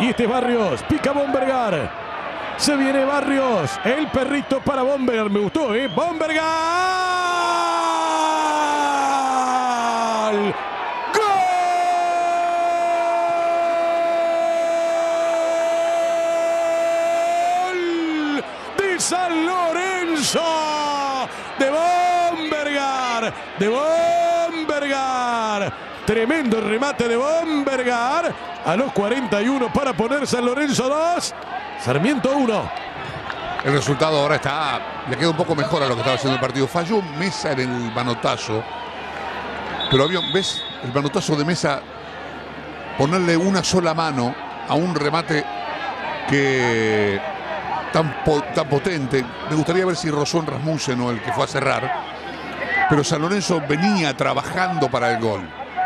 Y este es Barrios. Pica Bombergar. Se viene Barrios. El perrito para Bombergar. Me gustó, ¿eh? Bombergar. ¡Gol! De San Lorenzo. De Bombergar. De Bombergar. Tremendo remate de Bombergar. A los 41 para poner San Lorenzo 2. Sarmiento 1. El resultado ahora está, le queda un poco mejor a lo que estaba haciendo el partido. Falló Mesa en el manotazo. Pero había, ¿ves? El manotazo de Mesa, ponerle una sola mano a un remate tan, tan potente. Me gustaría ver si Rosón Rasmussen o el que fue a cerrar. Pero San Lorenzo venía trabajando para el gol.